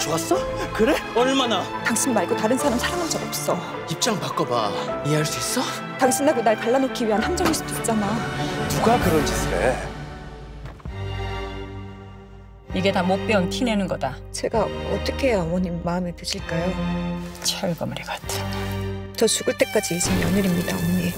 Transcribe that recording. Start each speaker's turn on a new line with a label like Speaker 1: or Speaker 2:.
Speaker 1: 좋았어? 그래? 얼마나?
Speaker 2: 당신 말고 다른 사람 사랑한 적 없어.
Speaker 1: 입장 바꿔봐. 이해할 수 있어?
Speaker 2: 당신하고 날 갈라놓기 위한 함정일 수도 있잖아.
Speaker 1: 누가 그런 짓을 해?
Speaker 3: 이게 다 못 배운 티 내는 거다.
Speaker 2: 제가 어떻게 해야 어머님 마음에 드실까요?
Speaker 3: 철거머리 같은.
Speaker 2: 저 죽을 때까지 이 집 며느리입니다, 언니.